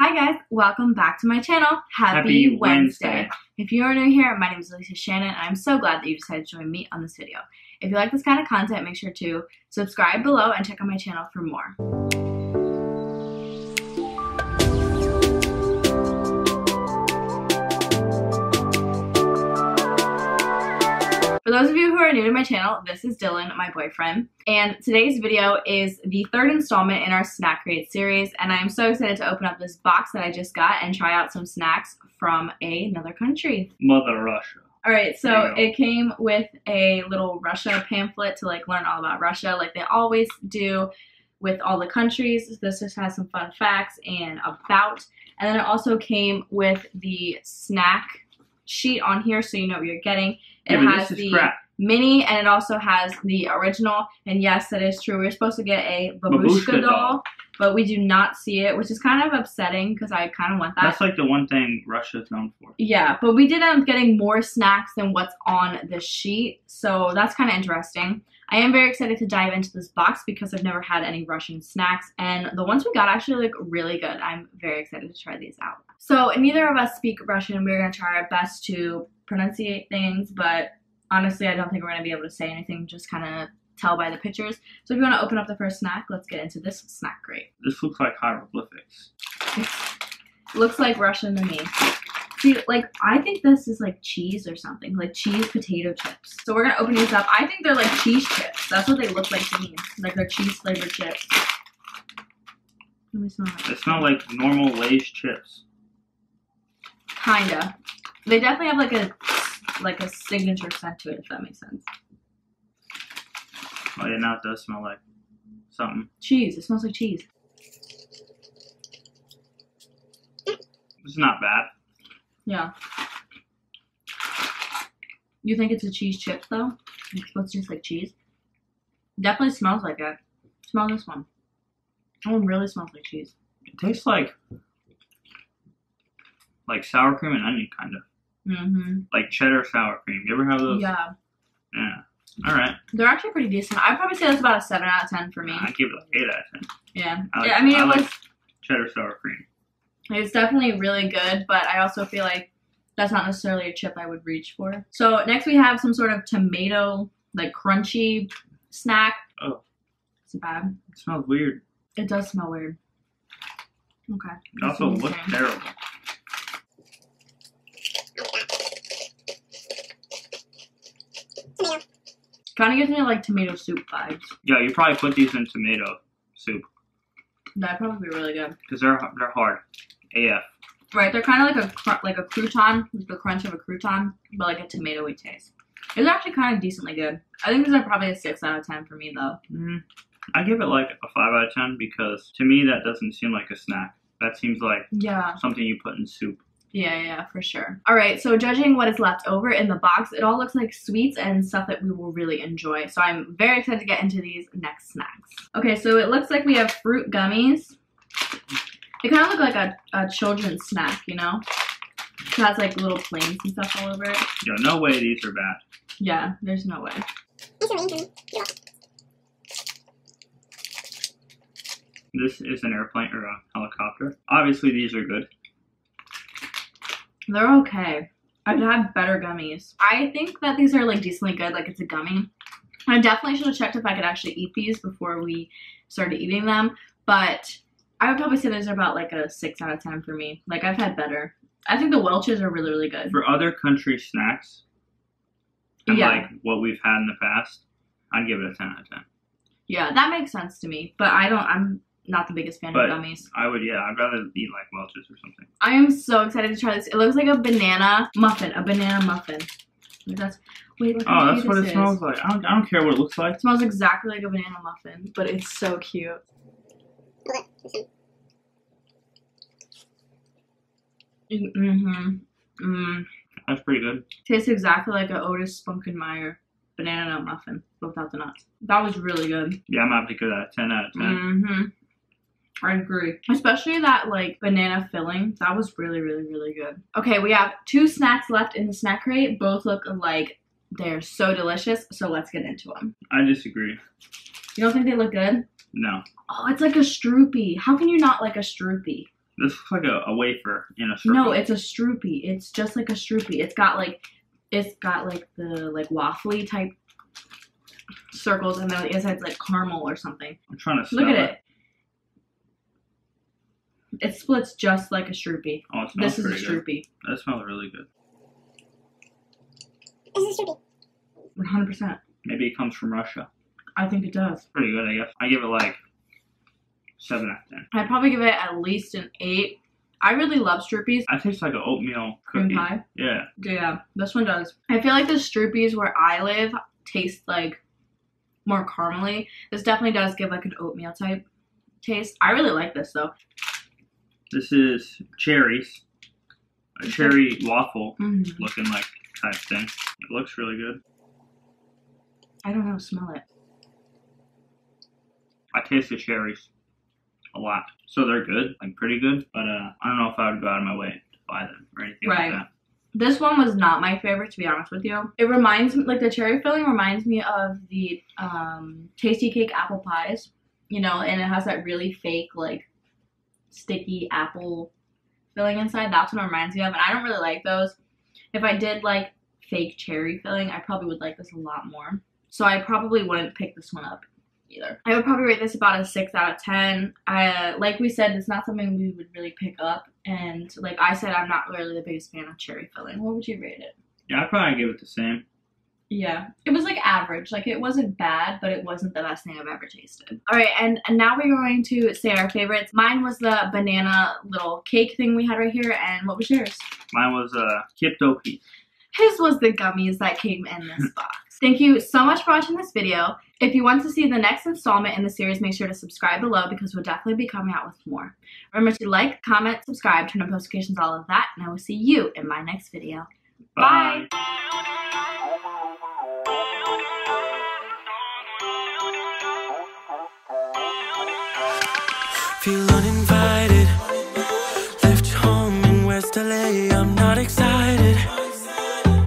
Hi guys, welcome back to my channel. Happy, Happy Wednesday. Wednesday. If you are new here, my name is Alesha Shanon and I'm so glad that you decided to join me on this video. If you like this kind of content, make sure to subscribe below and check out my channel for more. Who are new to my channel, this is Dylan, my boyfriend, and today's video is the third installment in our Snack Crate series, and I'm so excited to open up this box that I just got and try out some snacks from another country. Mother Russia. All right, so go. it came with a little Russia pamphlet to like learn all about Russia, like they always do with all the countries. This just has some fun facts and about, and then it also came with the snack sheet on here, so you know what you're getting. It Yeah, has the crap. Mini, and it also has the original. And yes, that is true. We are supposed to get a babushka, Babushka doll, doll. but we do not see it, which is kind of upsetting because I kind of want that. That's like the one thing Russia's known for. Yeah, but we did end up getting more snacks than what's on the sheet, so that's kind of interesting. I am very excited to dive into this box because I've never had any Russian snacks, and the ones we got actually look really good. I'm very excited to try these out. So, neither of us speak Russian. We're going to try our best to pronunciate things, but honestly, I don't think we're going to be able to say anything, just kind of tell by the pictures. So, if you want to open up the first snack, let's get into this snack crate. This looks like hieroglyphics. Looks like Russian to me. See, like, I think this is like cheese or something, like cheese potato chips. So we're gonna open these up. I think they're like cheese chips. That's what they look like to me. Like they're cheese flavored chips. Let me smell They it. smell like normal Lay's chips. Kinda. They definitely have like a like a signature scent to it, if that makes sense. Oh yeah, now it does smell like something. Cheese. It smells like cheese. It's not bad. Yeah. You think it's a cheese chip though? It's supposed to taste like cheese? Definitely smells like it. Smell this one. That one really smells like cheese. It tastes like like sour cream and onion kind of. Mm-hmm. Like cheddar sour cream. You ever have those? Yeah. Yeah. Alright. They're actually pretty decent. I'd probably say that's about a 7 out of 10 for me. I give it like 8 out of 10. Yeah. I like- yeah, I mean, it like- was, Cheddar sour cream. it's definitely really good, but I also feel like that's not necessarily a chip I would reach for. So next we have some sort of tomato, like crunchy snack. Oh. It's bad. It smells weird. It does smell weird. Okay. It also looks terrible. Kind of gives me like tomato soup vibes. Yeah, you probably put these in tomato soup That'd probably be really good. because they're they're hard. AF. Right, they're kind of like a cr- like a crouton, like the crunch of a crouton, but like a tomatoey taste. It's actually kind of decently good. I think these are probably a six out of ten for me though. Mm, I give it like a five out of ten because to me that doesn't seem like a snack. That seems like Yeah, something you put in soup. Yeah, yeah, for sure. All right, so judging what is left over in the box, it all looks like sweets and stuff that we will really enjoy. So I'm very excited to get into these next snacks. Okay, so it looks like we have fruit gummies. They kind of look like a, a children's snack, you know? It has like little planes and stuff all over it. Yo, no way these are bad. Yeah, there's no way. This is an airplane or a helicopter. Obviously these are good. They're okay. I've had better gummies. I think that these are like decently good, like it's a gummy. I definitely should have checked if I could actually eat these before we started eating them, but I would probably say those are about like a 6 out of 10 for me. Like I've had better. I think the Welch's are really, really good. For other country snacks and Yeah. like what we've had in the past, I'd give it a ten out of ten. Yeah, that makes sense to me, but I don't, I'm not the biggest fan But- of gummies. I would yeah, I'd rather eat like Welch's or something. I am so excited to try this. It looks like a banana muffin, a banana muffin. That's, wait, look Oh, that's what it is. smells like. I don't, I don't care what it looks like. It smells exactly like a banana muffin, but it's so cute. Mm-hmm. Mm. That's pretty good. Tastes exactly like a Otis Spunkenmeyer banana nut muffin, but without the nuts. That was really good. Yeah, I'm gonna have to give that a ten out of 10 Mm-hmm. I agree. Especially that like banana filling. That was really, really, really good. Okay, we have two snacks left in the snack crate. Both look like they're so delicious. So let's get into them. I disagree. You don't think they look good? No. Oh, it's like a stroopy. How can you not like a stroopy? This looks like a, a wafer in a circle. No, it's a stroopy. It's just like a stroopy. It's got like it's got like the like waffly type circles and then the inside's like caramel or something. I'm trying to smell Look at it. It splits just like a stroopy. Oh, it smells This is a pretty good. stroopy. That smells really good. This is Stroopy. 100%. Maybe it comes from Russia. I think it does. Pretty good, I guess. I give it like seven out of ten. I'd probably give it at least an 8. I really love stroopies. I taste like an oatmeal Cream cookie. pie. Yeah. Yeah, this one does. I feel like the stroopies where I live taste like more caramely. This definitely does give like an oatmeal type taste. I really like this though. This is cherries. A cherry waffle Mm, looking like type thing. It looks really good. I don't know, smell it. I taste the cherries a lot. So they're good, like pretty good. But uh, I don't know if I would go out of my way to buy them or anything Right. like that. This one was not my favorite, to be honest with you. It reminds me, like the cherry filling reminds me of the um, Tastykake apple pies, you know, and it has that really fake, like, sticky apple filling inside. That's what it reminds me of, and I don't really like those. If I did like fake cherry filling, I probably would like this a lot more. So I probably wouldn't pick this one up either. I would probably rate this about a six out of ten. I, uh, like we said, it's not something we would really pick up, and like I said, I'm not really the biggest fan of cherry filling. What would you rate it? Yeah, I'd probably give it the same. Yeah, it was like average. Like it wasn't bad, but it wasn't the best thing I've ever tasted. All right, and, and now we're going to say our favorites. Mine was the banana little cake thing we had right here, and what was yours? Mine was uh, Kipto Peas. His was the gummies that came in this box. Thank you so much for watching this video. If you want to see the next installment in the series, make sure to subscribe below because we'll definitely be coming out with more. Remember to like, comment, subscribe, turn on post notifications, all of that, and I will see you in my next video. Bye. Feel uninvited. Left home in West LA I'm not excited.